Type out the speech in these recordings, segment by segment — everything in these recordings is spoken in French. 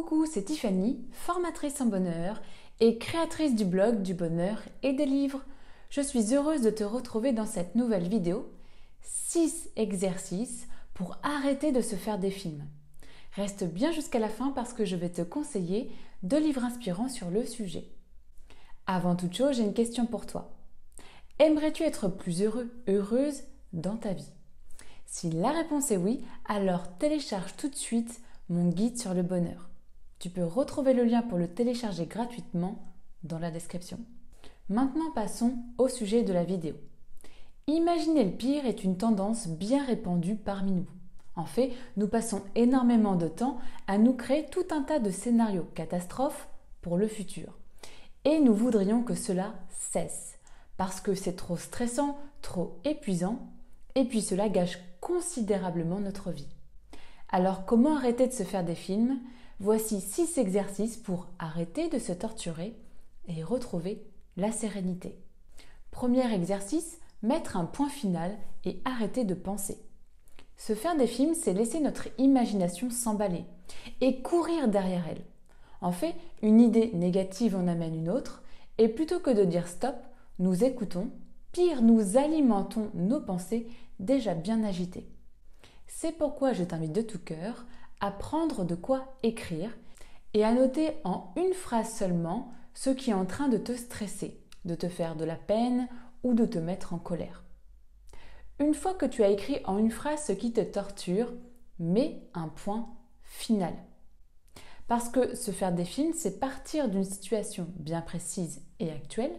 Coucou, c'est Tiffany, formatrice en bonheur et créatrice du blog du bonheur et des livres. Je suis heureuse de te retrouver dans cette nouvelle vidéo 6 exercices pour arrêter de se faire des films. Reste bien jusqu'à la fin parce que je vais te conseiller deux livres inspirants sur le sujet. Avant toute chose, j'ai une question pour toi. Aimerais-tu être plus heureux, heureuse dans ta vie? Si la réponse est oui, alors télécharge tout de suite mon guide sur le bonheur. Tu peux retrouver le lien pour le télécharger gratuitement dans la description. Maintenant passons au sujet de la vidéo. Imaginer le pire est une tendance bien répandue parmi nous. En fait, nous passons énormément de temps à nous créer tout un tas de scénarios catastrophes pour le futur. Et nous voudrions que cela cesse, parce que c'est trop stressant, trop épuisant, et puis cela gâche considérablement notre vie. Alors comment arrêter de se faire des films Voici 6 exercices pour arrêter de se torturer et retrouver la sérénité. Premier exercice, mettre un point final et arrêter de penser. Se faire des films, c'est laisser notre imagination s'emballer et courir derrière elle. En fait, une idée négative en amène une autre, et plutôt que de dire stop, nous écoutons, pire, nous alimentons nos pensées déjà bien agitées. C'est pourquoi je t'invite de tout cœur à de quoi écrire et à noter en une phrase seulement ce qui est en train de te stresser, de te faire de la peine ou de te mettre en colère. Une fois que tu as écrit en une phrase ce qui te torture, mets un point final. Parce que se faire des films, c'est partir d'une situation bien précise et actuelle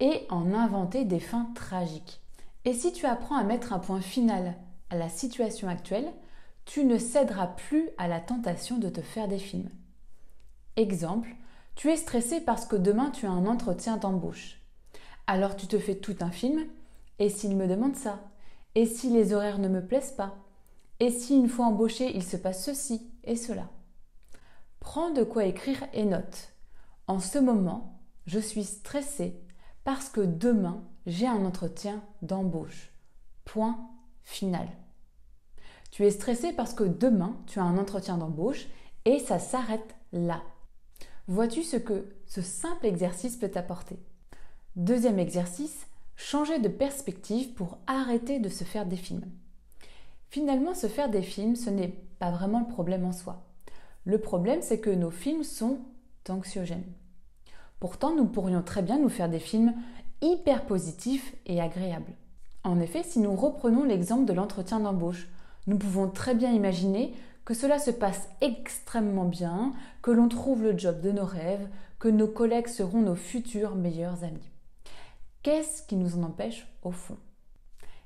et en inventer des fins tragiques. Et si tu apprends à mettre un point final à la situation actuelle, tu ne céderas plus à la tentation de te faire des films. Exemple, tu es stressé parce que demain tu as un entretien d'embauche. Alors tu te fais tout un film, et s'il me demande ça? Et si les horaires ne me plaisent pas? Et si une fois embauché il se passe ceci et cela? Prends de quoi écrire et note. En ce moment, je suis stressé parce que demain j'ai un entretien d'embauche. Point final. Tu es stressé parce que demain, tu as un entretien d'embauche et ça s'arrête là. Vois-tu ce que ce simple exercice peut t'apporter? Deuxième exercice, changer de perspective pour arrêter de se faire des films. Finalement, se faire des films, ce n'est pas vraiment le problème en soi. Le problème, c'est que nos films sont anxiogènes. Pourtant, nous pourrions très bien nous faire des films hyper positifs et agréables. En effet, si nous reprenons l'exemple de l'entretien d'embauche, nous pouvons très bien imaginer que cela se passe extrêmement bien, que l'on trouve le job de nos rêves, que nos collègues seront nos futurs meilleurs amis. Qu'est-ce qui nous en empêche au fond?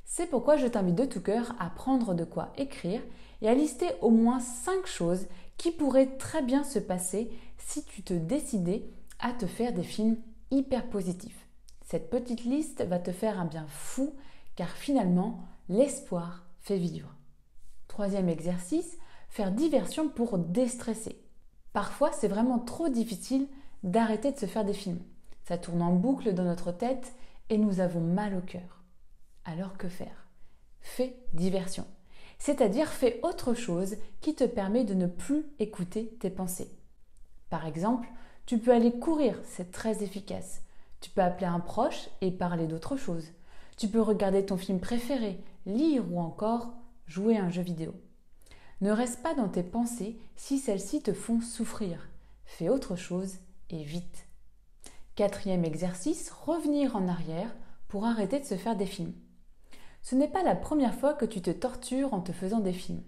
C'est pourquoi je t'invite de tout cœur à prendre de quoi écrire et à lister au moins 5 choses qui pourraient très bien se passer si tu te décidais à te faire des films hyper positifs. Cette petite liste va te faire un bien fou car finalement, l'espoir fait vivre. Troisième exercice, faire diversion pour déstresser. Parfois, c'est vraiment trop difficile d'arrêter de se faire des films. Ça tourne en boucle dans notre tête et nous avons mal au cœur. Alors que faire? Fais diversion. C'est-à-dire fais autre chose qui te permet de ne plus écouter tes pensées. Par exemple, tu peux aller courir, c'est très efficace. Tu peux appeler un proche et parler d'autre chose. Tu peux regarder ton film préféré, lire ou encore jouer un jeu vidéo. Ne reste pas dans tes pensées si celles-ci te font souffrir. Fais autre chose et vite. Quatrième exercice, revenir en arrière pour arrêter de se faire des films. Ce n'est pas la première fois que tu te tortures en te faisant des films.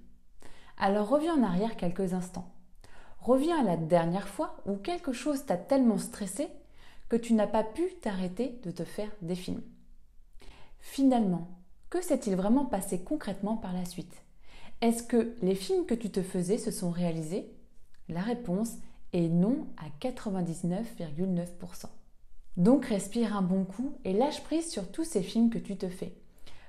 Alors reviens en arrière quelques instants. Reviens à la dernière fois où quelque chose t'a tellement stressé que tu n'as pas pu t'arrêter de te faire des films. Finalement, que s'est-il vraiment passé concrètement par la suite? Est-ce que les films que tu te faisais se sont réalisés? La réponse est non à 99,9%. Donc respire un bon coup et lâche prise sur tous ces films que tu te fais.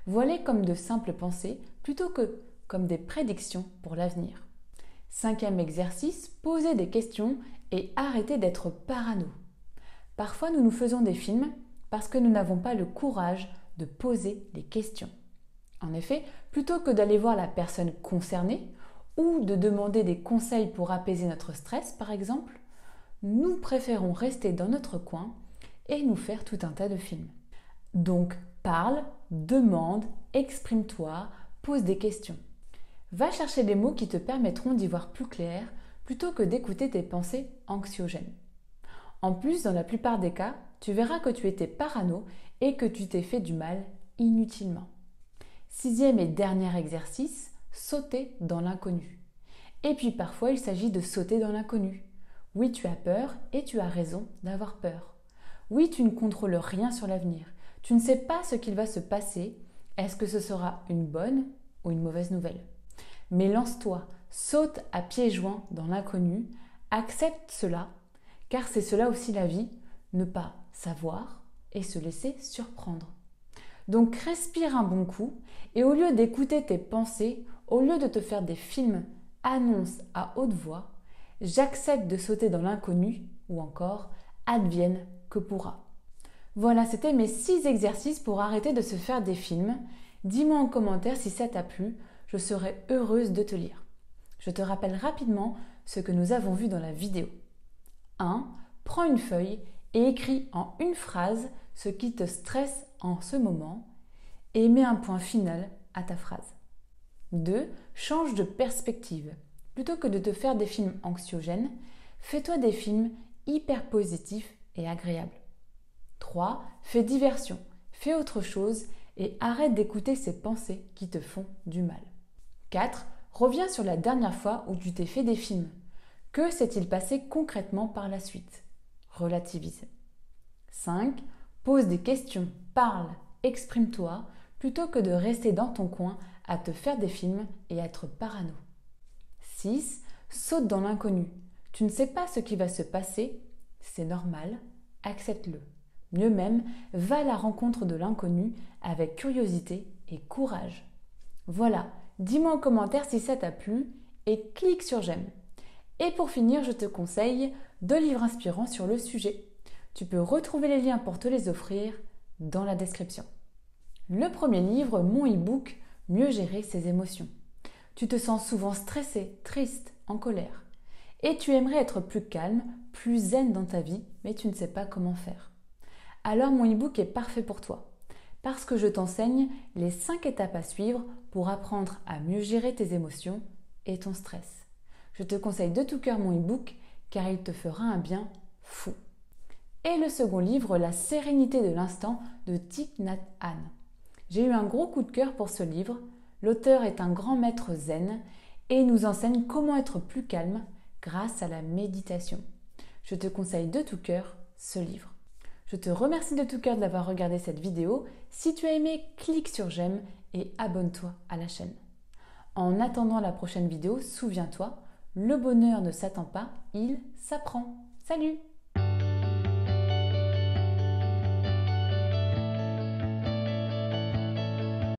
Vois-les comme de simples pensées plutôt que comme des prédictions pour l'avenir. Cinquième exercice, poser des questions et arrêter d'être parano. Parfois nous nous faisons des films parce que nous n'avons pas le courage de poser les questions. En effet, plutôt que d'aller voir la personne concernée ou de demander des conseils pour apaiser notre stress par exemple, nous préférons rester dans notre coin et nous faire tout un tas de films. Donc parle, demande, exprime-toi, pose des questions. Va chercher des mots qui te permettront d'y voir plus clair plutôt que d'écouter tes pensées anxiogènes. En plus, dans la plupart des cas, tu verras que tu étais parano et que tu t'es fait du mal inutilement. Sixième et dernier exercice, sauter dans l'inconnu. Et puis parfois, il s'agit de sauter dans l'inconnu. Oui, tu as peur et tu as raison d'avoir peur. Oui, tu ne contrôles rien sur l'avenir. Tu ne sais pas ce qu'il va se passer. Est-ce que ce sera une bonne ou une mauvaise nouvelle? Mais lance-toi, saute à pieds joints dans l'inconnu, accepte cela, car c'est cela aussi la vie, ne pas savoir et se laisser surprendre. Donc respire un bon coup et au lieu d'écouter tes pensées, au lieu de te faire des films, annonce à haute voix J'accepte de sauter dans l'inconnu ou encore Advienne que pourra. Voilà, c'était mes 6 exercices pour arrêter de se faire des films. Dis-moi en commentaire si ça t'a plu, je serai heureuse de te lire. Je te rappelle rapidement ce que nous avons vu dans la vidéo. 1. Prends une feuille et écris en une phrase ce qui te stresse en ce moment et mets un point final à ta phrase. 2. Change de perspective. Plutôt que de te faire des films anxiogènes, fais-toi des films hyper positifs et agréables. 3. Fais diversion, fais autre chose et arrête d'écouter ces pensées qui te font du mal. 4. Reviens sur la dernière fois où tu t'es fait des films. Que s'est-il passé concrètement par la suite? Relativise. 5. Pose des questions, parle, exprime-toi, plutôt que de rester dans ton coin à te faire des films et être parano. 6. Saute dans l'inconnu. Tu ne sais pas ce qui va se passer, c'est normal, accepte-le. Mieux même, va à la rencontre de l'inconnu avec curiosité et courage. Voilà, Dis-moi en commentaire si ça t'a plu et clique sur j'aime. Et pour finir, je te conseille deux livres inspirants sur le sujet. Tu peux retrouver les liens pour te les offrir dans la description. Le premier livre, mon e-book Mieux gérer ses émotions. Tu te sens souvent stressé, triste, en colère. Et tu aimerais être plus calme, plus zen dans ta vie, mais tu ne sais pas comment faire. Alors mon e-book est parfait pour toi parce que je t'enseigne les 5 étapes à suivre pour apprendre à mieux gérer tes émotions et ton stress. Je te conseille de tout cœur mon e-book car il te fera un bien fou. Et le second livre, La sérénité de l'instant de Thich Nhat. J'ai eu un gros coup de cœur pour ce livre. L'auteur est un grand maître zen et nous enseigne comment être plus calme grâce à la méditation. Je te conseille de tout cœur ce livre. Je te remercie de tout cœur d'avoir regardé cette vidéo. Si tu as aimé, clique sur j'aime et abonne-toi à la chaîne. En attendant la prochaine vidéo, souviens-toi, le bonheur ne s'attend pas, il s'apprend. Salut